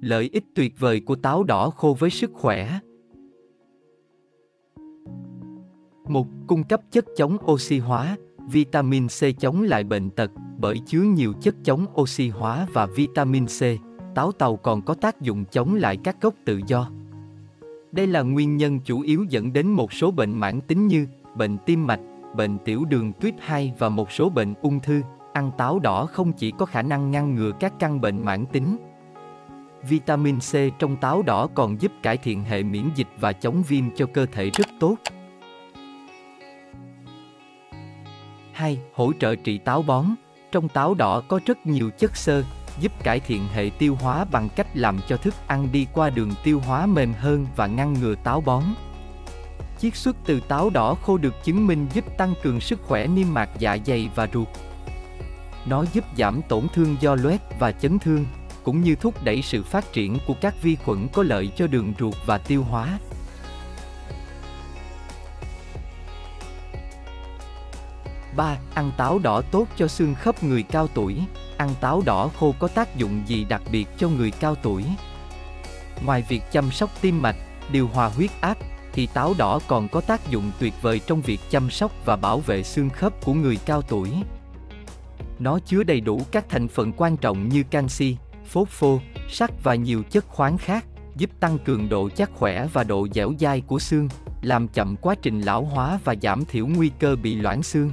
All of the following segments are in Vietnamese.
Lợi ích tuyệt vời của táo đỏ khô với sức khỏe. Một, cung cấp chất chống oxy hóa, vitamin C chống lại bệnh tật, bởi chứa nhiều chất chống oxy hóa và vitamin C, táo tàu còn có tác dụng chống lại các gốc tự do. Đây là nguyên nhân chủ yếu dẫn đến một số bệnh mãn tính như bệnh tim mạch, bệnh tiểu đường tuyết 2 và một số bệnh ung thư. Ăn táo đỏ không chỉ có khả năng ngăn ngừa các căn bệnh mãn tính. Vitamin C trong táo đỏ còn giúp cải thiện hệ miễn dịch và chống viêm cho cơ thể rất tốt. 2. Hỗ trợ trị táo bón. Trong táo đỏ có rất nhiều chất xơ, giúp cải thiện hệ tiêu hóa bằng cách làm cho thức ăn đi qua đường tiêu hóa mềm hơn và ngăn ngừa táo bón. Chiết xuất từ táo đỏ khô được chứng minh giúp tăng cường sức khỏe niêm mạc dạ dày và ruột. Nó giúp giảm tổn thương do loét và chấn thương, cũng như thúc đẩy sự phát triển của các vi khuẩn có lợi cho đường ruột và tiêu hóa. ba Ăn táo đỏ tốt cho xương khớp người cao tuổi. Ăn táo đỏ khô có tác dụng gì đặc biệt cho người cao tuổi? Ngoài việc chăm sóc tim mạch, điều hòa huyết áp, thì táo đỏ còn có tác dụng tuyệt vời trong việc chăm sóc và bảo vệ xương khớp của người cao tuổi. Nó chứa đầy đủ các thành phần quan trọng như canxi, phốt phô, sắt và nhiều chất khoáng khác, giúp tăng cường độ chắc khỏe và độ dẻo dai của xương, làm chậm quá trình lão hóa và giảm thiểu nguy cơ bị loãng xương.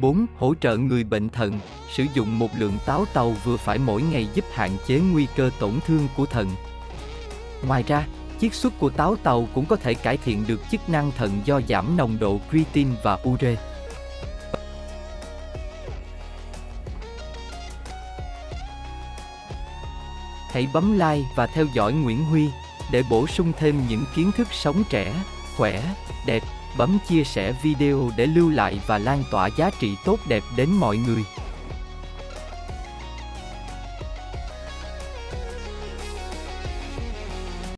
4. Hỗ trợ người bệnh thận, sử dụng một lượng táo tàu vừa phải mỗi ngày giúp hạn chế nguy cơ tổn thương của thận. Ngoài ra, chiết xuất của táo tàu cũng có thể cải thiện được chức năng thận do giảm nồng độ creatine và ure. Hãy bấm like và theo dõi Nguyễn Huy để bổ sung thêm những kiến thức sống trẻ, khỏe, đẹp bấm chia sẻ video để lưu lại và lan tỏa giá trị tốt đẹp đến mọi người.